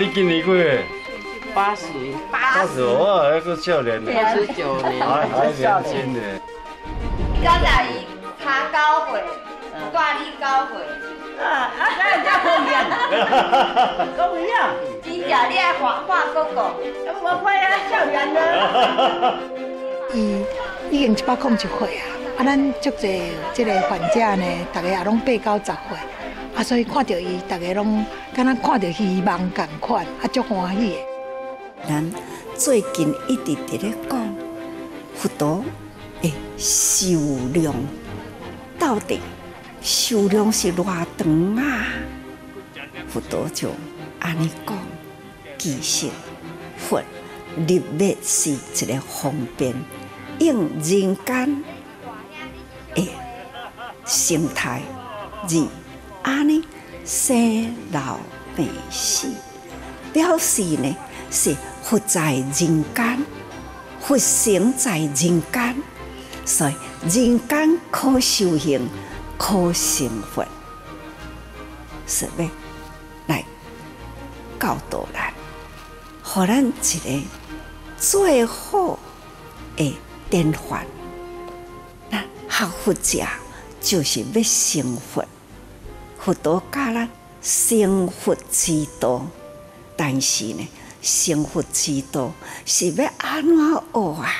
你今年几岁？八十，八十，哇，还是少年的，八十九年，还还年轻呢。九十一，他九岁，大你九岁。啊啊，咱人家不一样，不一样。真正你爱画画哥哥，我快啊，少年了。伊 已经一百空一岁啊，啊，咱足侪这个患者呢，大家也拢八九十岁，啊，所以看到伊，大家拢敢若看到希望共款，啊，足欢喜的。咱最近一直伫咧讲佛陀的寿量，到底寿量是偌长啊？佛陀就安尼讲，其实佛入灭是一个方便，用人间的心态，而安尼生老病死，表示呢是。佛在人间，佛生在人间，所以人间可修行，可成佛，是要来教导咱，互咱一个最好的典范。那学佛者就是要成佛，佛陀教咱成佛之道，但是呢？成佛之道是要安怎学啊？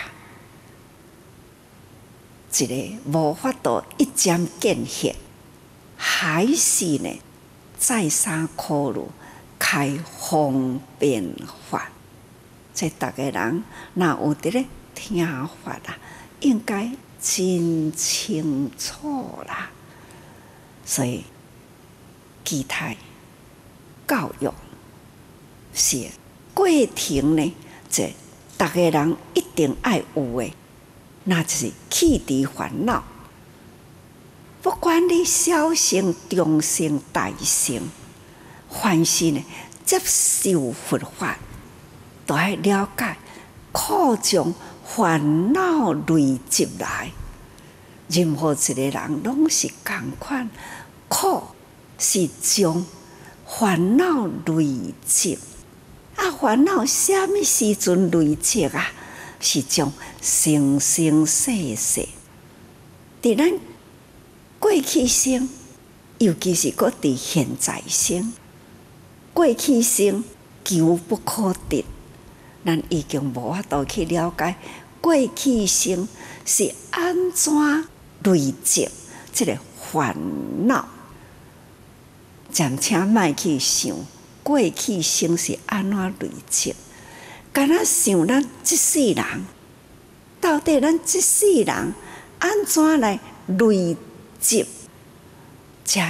一个无法度一针见血，还是呢？再三考虑开方便法，即逐个人若有伫咧听法啊，应该真清楚啦。所以，基态教育是。过程呢，这逐个人一定爱有诶，那就是弃除烦恼。不管你小乘、中乘、大乘，凡是呢接受佛法，都要了解苦将烦恼累积来。任何一个人拢是共款，苦是将烦恼累积。啊，烦恼什么时阵累积啊？是将生生世世，伫咱过去生，尤其是搁伫现在生，过去生求不可得，咱已经无法度去了解过去生是安怎累积这个烦恼，暂且莫去想。过去生是安怎累积？敢若想咱即世人，到底咱即世人安怎来累积？这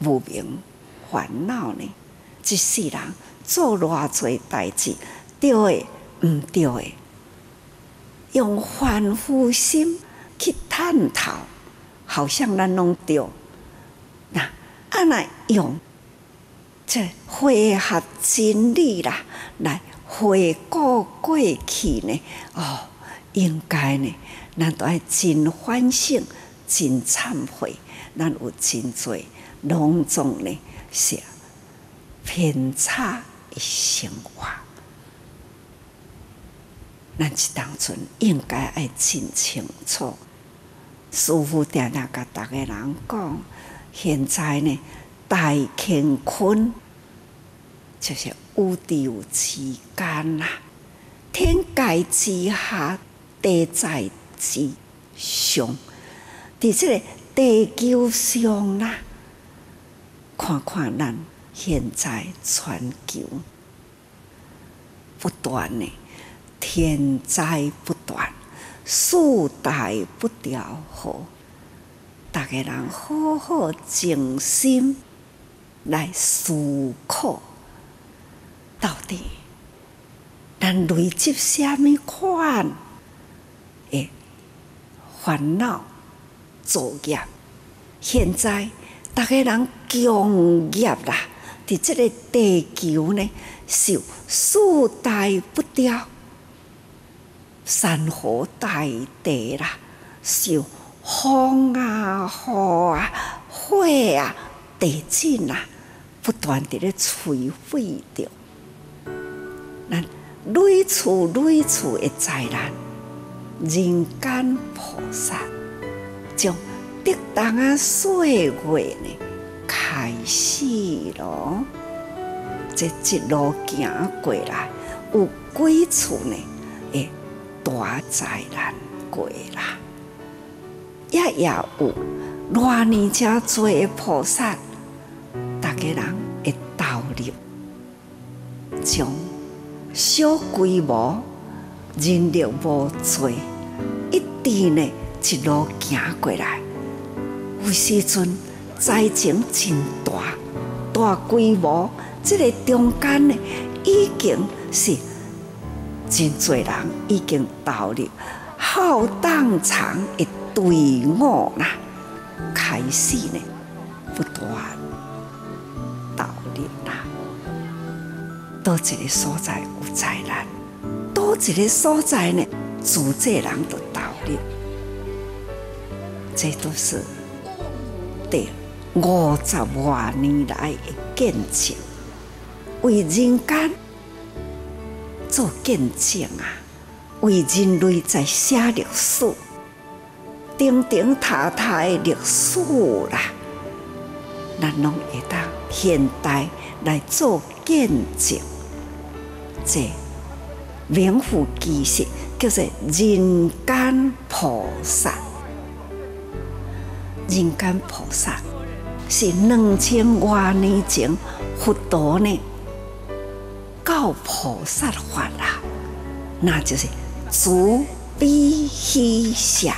无明烦恼呢？即世人做偌侪代志，对诶，毋对诶，用凡夫心去探讨，好像咱拢对。那安来用？这回合真理啦，来回顾过去呢？哦，应该呢，咱都爱真反省、真忏悔，咱有真多隆重呢，是偏差的生活。咱是当阵应该爱真清楚。师傅定定甲逐个人讲，现在呢。大乾坤就是宇宙之间啦，天界之下，地在之上，伫这个地球上啦，看看咱现在全球。不断的天灾不断，世代不调和，大家人好好静心。来思考，到底咱累积虾米款诶烦恼作业？现在大家人共业啦，伫即个地球呢，受树大不掉，山河大地啦，受风啊、雨啊、火啊、地震啊。不断地咧摧毁着，咱累处累处的灾难，人间菩萨从得当啊岁月呢开始咯，这一路行过来，有几处呢会大灾难过来，也也有偌尼遮多的菩萨，逐个人会投入，从小规模、人力无多，一直呢一路行过来。有时阵灾情真大，大规模，这个中间呢已经是真多人已经投入，浩荡长的队伍啦，开始呢不断投入啦。多一个所在有灾难，多一个所在呢，自这人就投入，这都是对五十多年来的见证，为人间做见证啊，为人类在写历史，顶顶塔塔的历史啦，咱拢会当现代来做见证。这名副其实叫做人间菩萨。人间菩萨是两千多年前佛陀呢教菩萨法啦，那就是慈悲喜舍。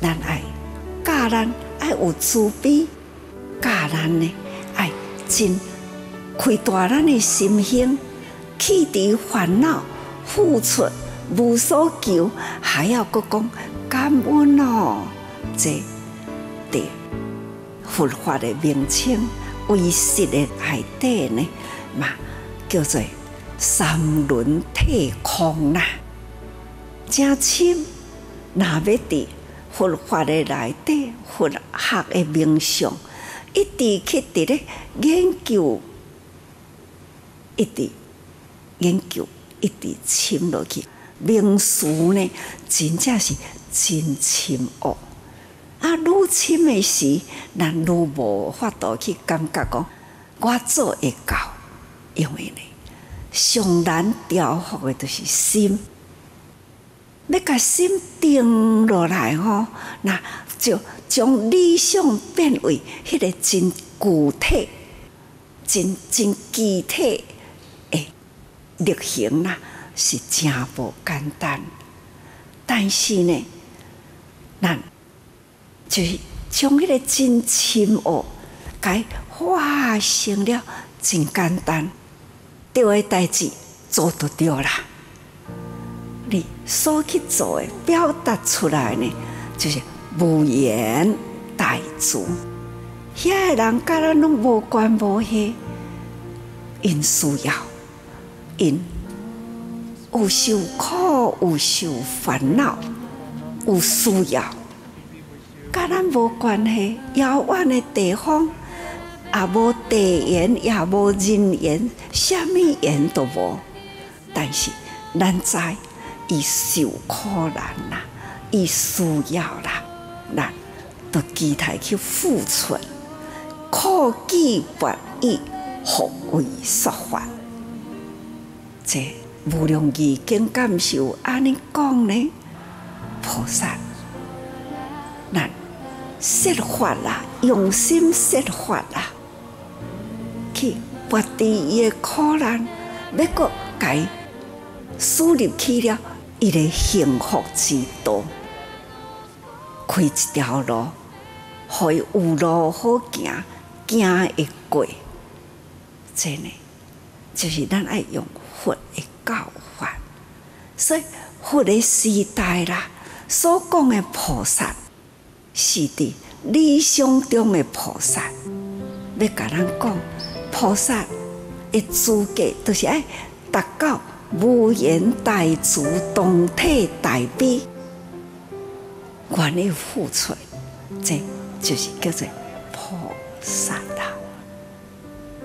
咱爱教咱爱有慈悲，教咱呢爱真开大咱的心胸。弃除烦恼，付出无所求，还要搁讲感恩哦。这对佛法的名称，唯识的海底呢，嘛叫做三轮体空啦。真深，若要伫佛法的内底，佛学的名相，一直去伫咧研究，一直。研究一直深落去，名词呢，真正是真深奥。啊，愈深的时，咱愈无法度去感觉讲，我做会到，因为呢，上难调伏的就是心，要甲心定落来吼，那就将理想变为迄个真具体、真真具体。力行啦是真无简单，但是呢，咱就是将迄个真深奥，该化成了真简单，对的代志做得到啦。所去做的表达出来呢，就是无言大智。遐个人甲咱拢无关无系，因需要。因有受苦，有受烦恼，有需要，甲咱无关系。遥远的地方，也无地缘，也无人缘，什么缘都无。但是咱知，伊受苦难啦，伊需要啦，咱都期待去付出，苦记不义，福为说法。这无量义经感受安尼讲呢？菩萨，咱设法啦，用心设法啦，去拔除伊的苦难，要搁改输入去了伊个幸福之道，开一条路，互伊有路好行，行会过，真呢，就是咱爱用。佛的教法，所以佛的时代啦，所讲的菩萨是伫理想中的菩萨。要甲咱讲，菩萨的资格，就是爱达到无言大慈、动体大悲，愿意付出，这就是叫做菩萨啦。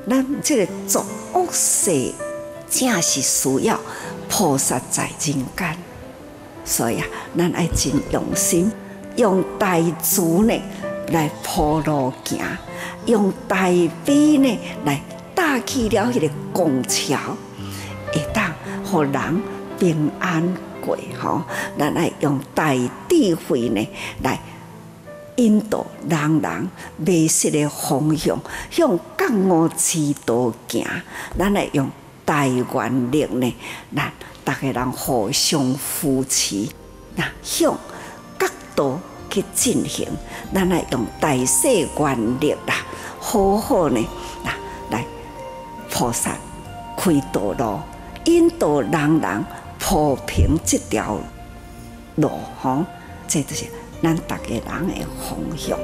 咱这个作恶事。正是需要菩萨在人间，所以啊，咱爱真用心，用大慈呢来铺路行，用大悲呢来搭起了迄个拱桥，互人平安过吼。咱爱用大智慧呢来。引导人人迷失的方向，向觉悟之道行。咱来用大愿力呢，咱逐个人互相扶持，那向角度去进行。咱来用大势愿力啦，好好呢，那来菩萨开道路，引导人人铺平这条路，吼，这就是。咱逐个人的方向。